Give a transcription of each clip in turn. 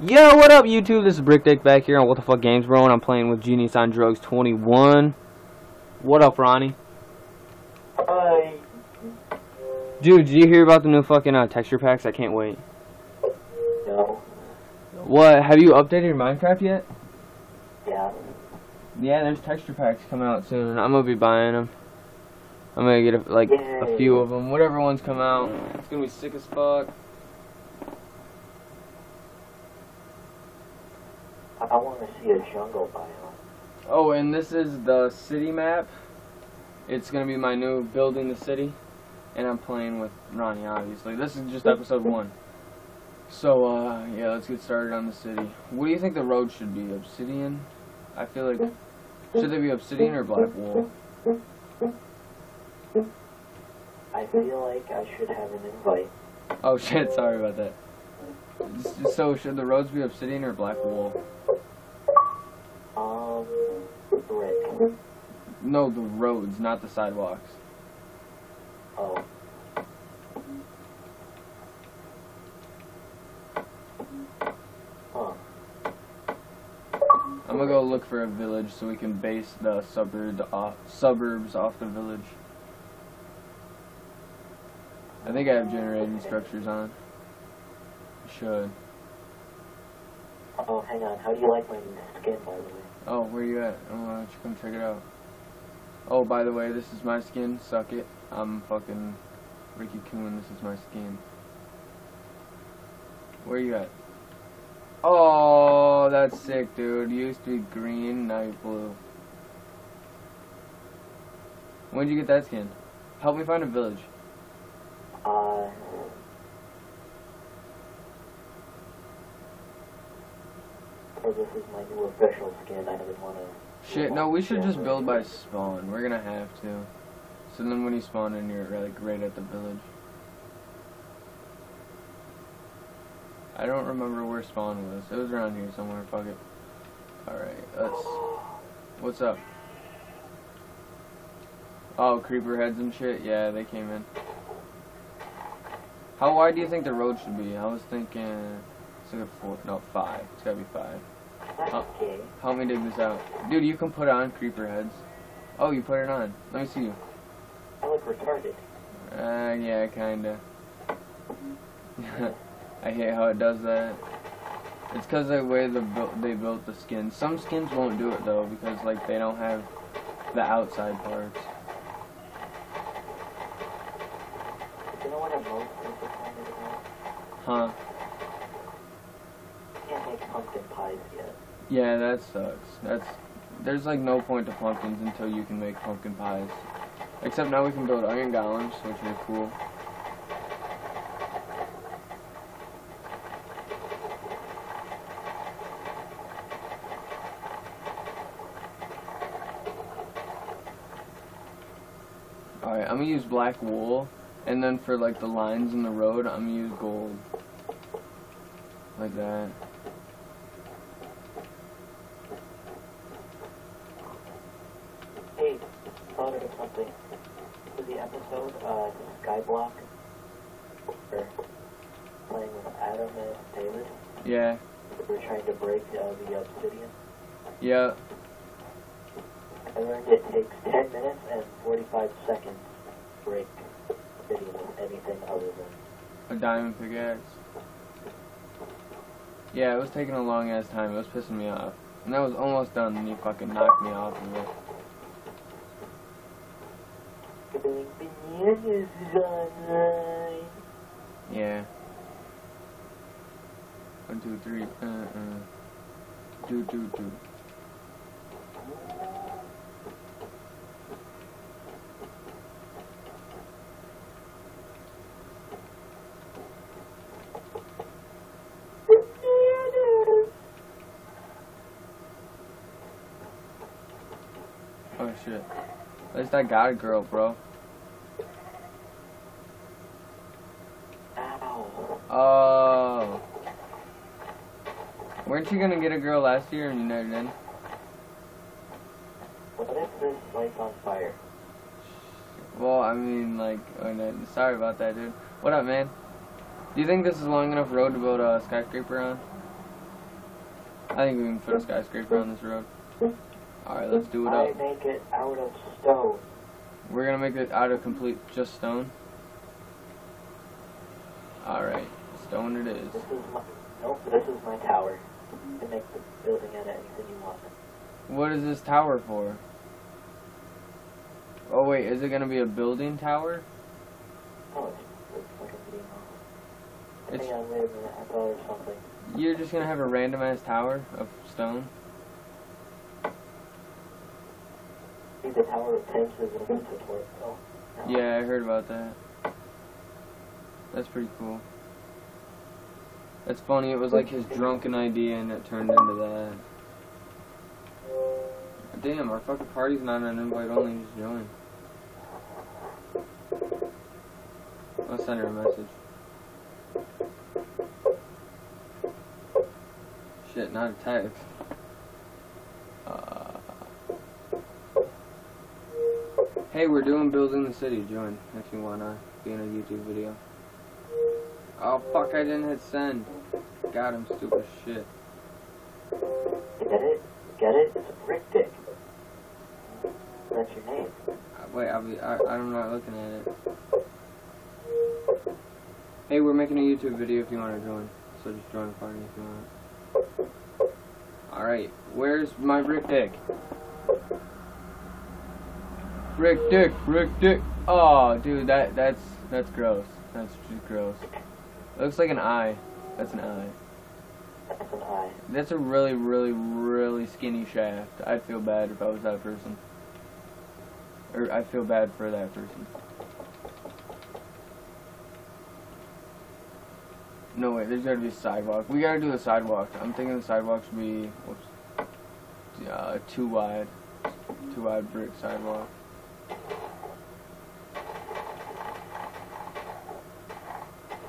Yo, what up, YouTube? This is Brick Dick back here on What the Fuck Games, bro, and I'm playing with Genius on Drugs 21. What up, Ronnie? Hi. Dude, did you hear about the new fucking uh, texture packs? I can't wait. No. What? Have you updated your Minecraft yet? Yeah. Yeah, there's texture packs coming out soon. I'm gonna be buying them. I'm gonna get a, like a few of them. Whatever ones come out, it's gonna be sick as fuck. I, want to see a jungle biome. Oh, and this is the city map. It's gonna be my new building the city, and I'm playing with Ronnie. Obviously, this is just episode one. So, uh, yeah, let's get started on the city. What do you think the road should be? Obsidian? I feel like should they be obsidian or black wool? I feel like I should have an invite. Oh shit, sorry about that. So, should the roads be obsidian or black wool? No, the roads, not the sidewalks. Oh. Huh. I'm gonna go look for a village so we can base the suburbs off suburbs off the village. I think I have generating structures on. Should. Oh, hang on. How do you like my skin, by the way? Oh, where you at? I want you come check it out. Oh, by the way, this is my skin. Suck it. I'm fucking Ricky Coon. This is my skin. Where you at? Oh, that's sick, dude. Used to be green, now you're blue. When'd you get that skin? Help me find a village. Uh. This is my new official skin. I didn't want to. Shit, no, we should just build by spawn. We're gonna have to. So then when you spawn in, you're like right at the village. I don't remember where spawn was. It was around here somewhere. Fuck it. Alright, let's. What's up? Oh, creeper heads and shit? Yeah, they came in. How wide do you think the road should be? I was thinking. It's like a four. No, five. It's gotta be five. Oh. Help me dig this out. Dude, you can put on creeper heads. Oh, you put it on. Let me see you. I look retarded. Uh, yeah, kinda. I hate how it does that. It's because of the way the bu- they built the skins. Some skins won't do it though because like they don't have the outside parts. You know what I'm most? Huh? Pumpkin pies yet. Yeah, that sucks. That's there's like no point to pumpkins until you can make pumpkin pies. Except now we can build iron golems, which are cool. Alright, I'm gonna use black wool, and then for like the lines in the road, I'm gonna use gold. Like that. Hey, thought of something. For the episode, uh, the Skyblock, we're playing with Adam and David. Yeah, We're trying to break uh, the obsidian. yeah. I learned it takes 10 minutes and 45 seconds to break obsidian with anything other than. A diamond pickaxe. Yeah, it was taking a long ass time. It was pissing me off. And that was almost done, and you fucking knocked me off of it. Doing bananas online. Yeah. One, two, three. Uh, uh. Do, do, do. Oh shit. At least I got a girl, bro. Ow. Oh. Weren't you gonna get a girl last year and you never did? What if this light's on fire? Well, I mean, like, oh, no, sorry about that, dude. What up, man? Do you think this is long enough road to build a skyscraper on? I think we can put a skyscraper on this road. Alright, let's do it I up. make it out of stone. We're gonna make it out of complete just stone. Alright, stone it is. This is my nope. This is my tower. You can make the building out of anything you want. What is this tower for? Oh wait, is it gonna be a building tower? Oh, it's, it's like a meeting hall. I It's- think I wait a minute. I thought it was something. You're just gonna have a randomized tower of stone? The tower of tents is a. Oh. no. Yeah, I heard about that. That's pretty cool. That's funny, it was like his drunken idea and it turned into that. Damn, our fucking party's not an invite only, just join. I'll send her a message. Shit, not a text. Uh, hey, we're doing building the city. Join if you wanna be in a YouTube video. Oh fuck! I didn't hit send. God, I'm stupid shit. Get it? Get it? It's a brick dick. That's your name. Uh, Wait, I'll be. I, I'm not looking at it. Hey, we're making a YouTube video if you want to join. So just join the party if you want. Alright, where's my Rick dick? Rick dick, brick dick. Oh, dude, that that's that's gross. That's just gross. Looks like an eye. That's an eye. That's an eye. That's a really, really, really skinny shaft. I'd feel bad if I was that person. Or I feel bad for that person. No way, there's gotta be a sidewalk. We gotta do a sidewalk. I'm thinking the sidewalk should be, whoops, uh, too wide. Too wide brick sidewalk.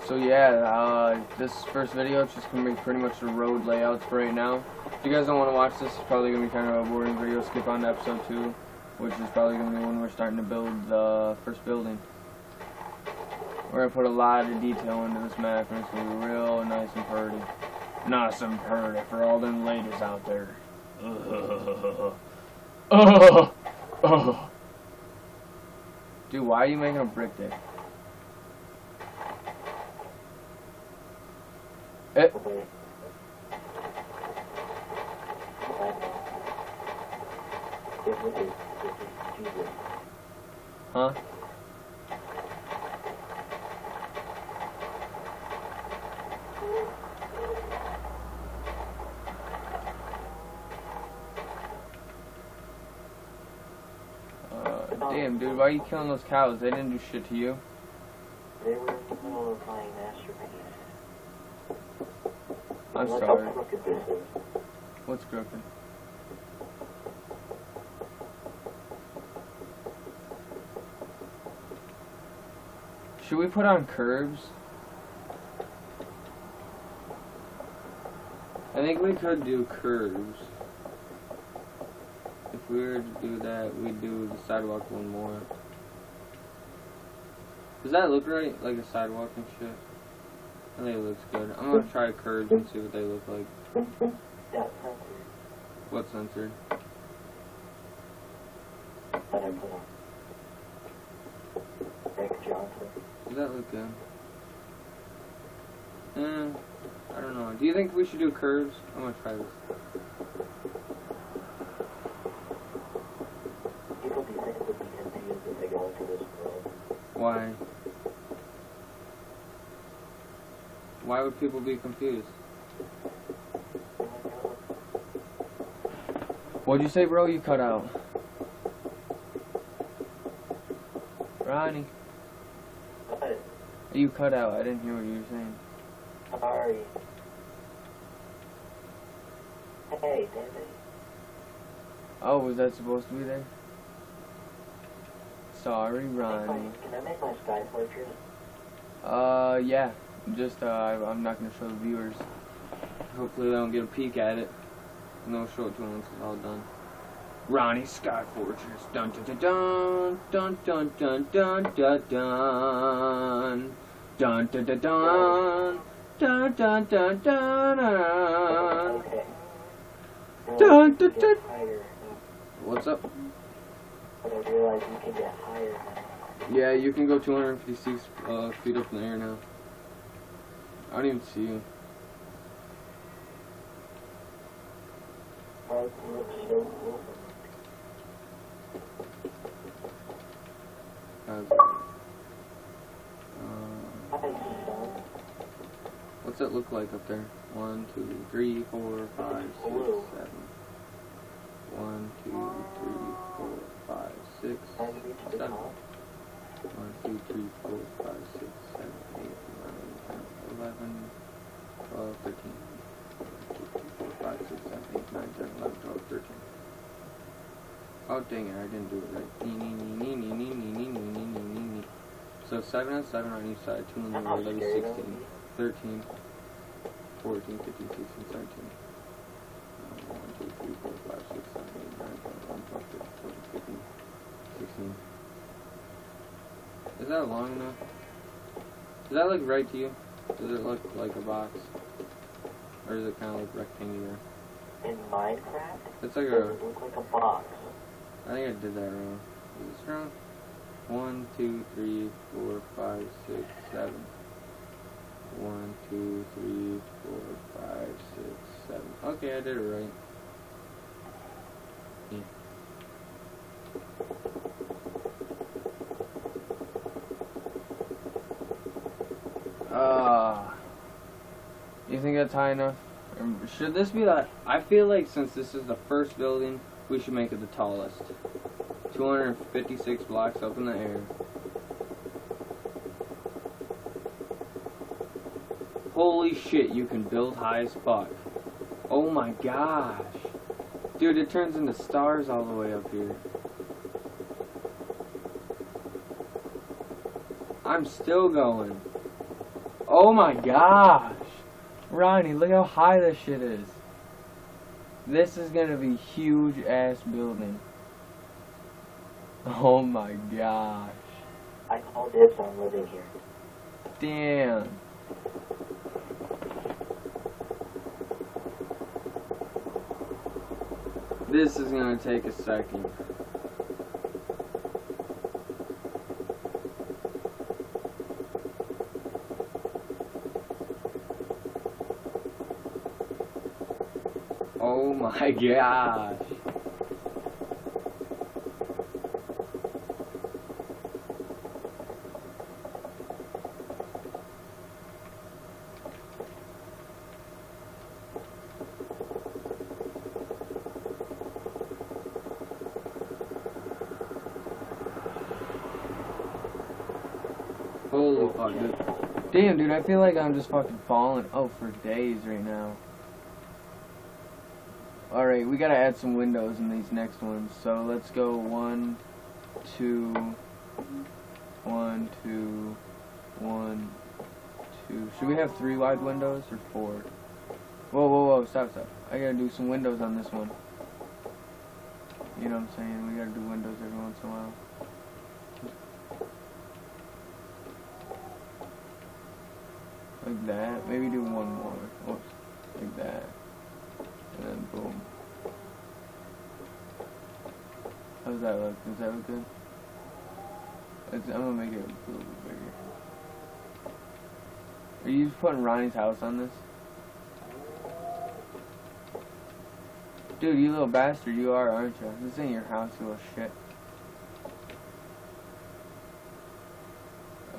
So yeah, uh, this first video it's just gonna be pretty much the road layouts for right now. If you guys don't want to watch this, it's probably gonna be kind of a boring video. Skip on to episode two, which is probably gonna be when we're starting to build the first building. We're gonna put a lot of detail into this map, and it's gonna be real nice and pretty. Nice and pretty for all them ladies out there. Oh, oh. Dude, why are you making a brick dick? Eh. Huh? Uh, damn, dude, why are you killing those cows? They didn't do shit to you. They were in the middle of playing masterpiece. I'm sorry. What's crooked? Should we put on curves? I think we could do curves. If we were to do that, we'd do the sidewalk one more. Does that look right? Like a sidewalk and shit? I think it looks good. I'm gonna try curves and see what they look like. That censored. What's censored? Does that look good? Eh, I don't know. Do you think we should do curves? I'm gonna try this. Why? Why would people be confused? My god. What'd you say, bro? You cut out. Ronnie, But, you cut out. I didn't hear what you were saying. sorry. Hey, damn. Oh, was that supposed to be there? Sorry, Ronnie. I- Can I make my sky fortress? Uh, yeah. Just, uh, I'm not gonna show the viewers. Hopefully they don't get a peek at it. And they'll show it to them once it's all done. Ronnie Sky Fortress. Dun dun dun dun dun dun dun dun dun dun dun dun dun dun dun dun dun dun dun Dun, dun, dun. What's up? But I realize you can get higher. Yeah, you can go 256 uh, feet up in the air now. I don't even see you. Uh, what's it look like up there? One, two, three, four, five, six, seven. One, two, three, four, five, six, seven. One, two, three, four, five, six, seven, eight, 11, 12, 13, 5, 6, 7, 8, 9, 10, 11, 12, 13. Oh, dang it, I didn't do it right. So 7 and 7 on each side, 2 in 11, 16, 13, 14, 15, 16, 17. 1, 2, 3, 4, 5, 6, 7, 8, 9, 10, 11, 12, 13, 14, 15, 16. Is that long enough? Does that look right to you? Does it look like a box? Or does it kind of look rectangular? In Minecraft, It's like it a, would look like a box. I think I did that wrong. Is this wrong? One, two, three, four, five, six, seven. One, two, three, four, five, six, seven. Okay, I did it right. Yeah. You think that's high enough? Um, Should this be that? I feel like since this is the first building, we should make it the tallest. 256 blocks up in the air. Holy shit, you can build high as fuck. Oh my gosh. Dude, it turns into stars all the way up here. I'm still going. Oh my gosh. Ronnie, look how high this shit is. This is gonna be huge ass building. Oh my gosh. I call dibs on living here. Damn. This is gonna take a second. Oh my gosh. Holy fuck, dude. Damn, dude, I feel like I'm just fucking falling. Oh, for days right now. Alright, we gotta add some windows in these next ones. So let's go one, two, one, two, one, two. Should we have three wide windows or four? Whoa, whoa, whoa, stop, stop. I gotta do some windows on this one. You know what I'm saying? We gotta do windows every once in a while. Like that. Maybe do one more. Oops. Like that. And then boom. How does that look? Does that look good? It's, I'm gonna make it a little bit bigger. Are you putting Ronnie's house on this? Dude, you little bastard, you are, aren't you? This ain't your house, you little shit.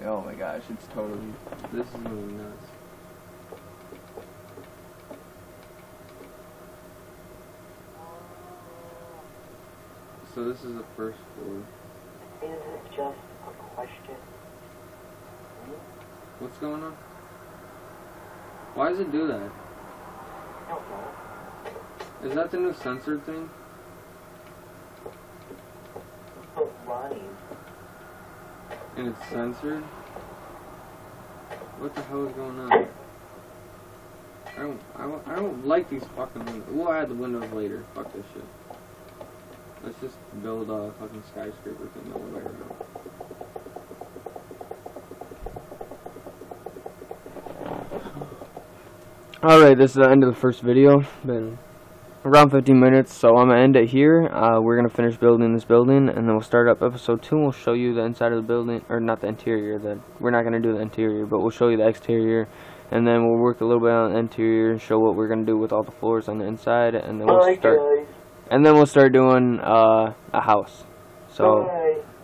Oh my gosh, it's totally. This is really nuts. So this is the first floor. Is it just a question? What's going on? Why does it do that? I don't know. Is that the new censored thing? But Ronnie's And it's censored? What the hell is going on? I don't, I don't, I don't like these fucking windows. We'll add the windows later. Fuck this shit. Let's just build a fucking skyscraper thing all the way around. Alright, this is the end of the first video. Been around 15 minutes, so I'm gonna end it here. Uh, we're gonna finish building this building, and then we'll start up episode two. We'll show you the inside of the building, or not the interior. The we're not gonna do the interior, but we'll show you the exterior, and then we'll work a little bit on the interior and show what we're gonna do with all the floors on the inside, and then we'll Bye, start. guys. And then we'll start doing uh, a house. So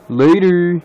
later.